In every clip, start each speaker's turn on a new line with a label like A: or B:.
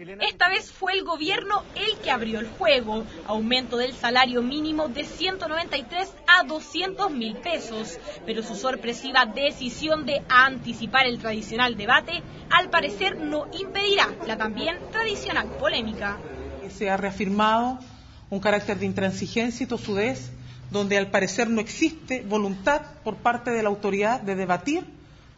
A: Esta vez fue el gobierno el que abrió el juego, aumento del salario mínimo de 193 a 200 mil pesos, pero su sorpresiva decisión de anticipar el tradicional debate al parecer no impedirá la también tradicional polémica.
B: Se ha reafirmado un carácter de intransigencia y tosudez, donde al parecer no existe voluntad por parte de la autoridad de debatir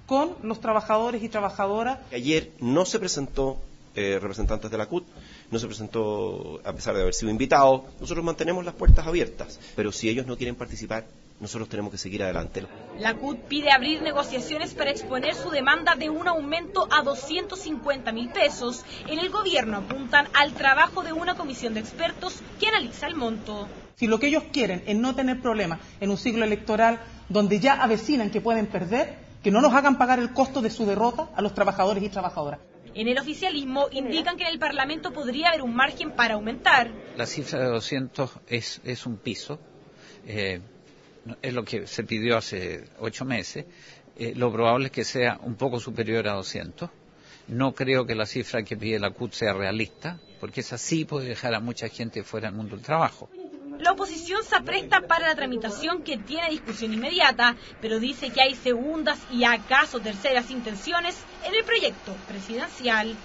B: con los trabajadores y trabajadoras.
C: Ayer no se presentó eh, representantes de la CUT, no se presentó a pesar de haber sido invitado. Nosotros mantenemos las puertas abiertas, pero si ellos no quieren participar, nosotros tenemos que seguir adelante.
A: La CUT pide abrir negociaciones para exponer su demanda de un aumento a 250 mil pesos. En el gobierno apuntan al trabajo de una comisión de expertos que analiza el monto.
B: Si lo que ellos quieren es no tener problemas en un siglo electoral donde ya avecinan que pueden perder, que no nos hagan pagar el costo de su derrota a los trabajadores y trabajadoras.
A: En el oficialismo indican que en el Parlamento podría haber un margen para aumentar.
D: La cifra de 200 es, un piso, eh, es lo que se pidió hace ocho meses. Eh, lo probable es que sea un poco superior a 200. No creo que la cifra que pide la CUT sea realista, porque esa sí puede dejar a mucha gente fuera del mundo del trabajo.
A: La oposición se apresta para la tramitación que tiene discusión inmediata, pero dice que hay segundas y acaso terceras intenciones en el proyecto presidencial.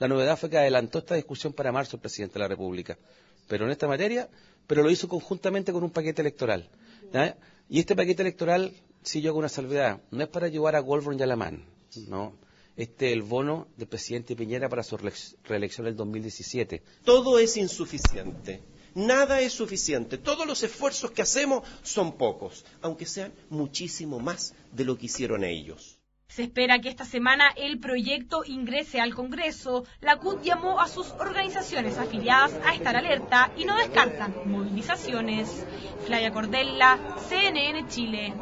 E: La novedad fue que adelantó esta discusión para marzo el presidente de la República, pero en esta materia, pero lo hizo conjuntamente con un paquete electoral. Y este paquete electoral, si yo hago una salvedad, no es para ayudar a Goldberg y a Lamán, no. Este es el bono del presidente Piñera para su reelección en el 2017.
C: Todo es insuficiente. Nada es suficiente. Todos los esfuerzos que hacemos son pocos, aunque sean muchísimo más de lo que hicieron ellos.
A: Se espera que esta semana el proyecto ingrese al Congreso. La CUT llamó a sus organizaciones afiliadas a estar alerta y no descartan movilizaciones. Flavia Cordella, CNN Chile.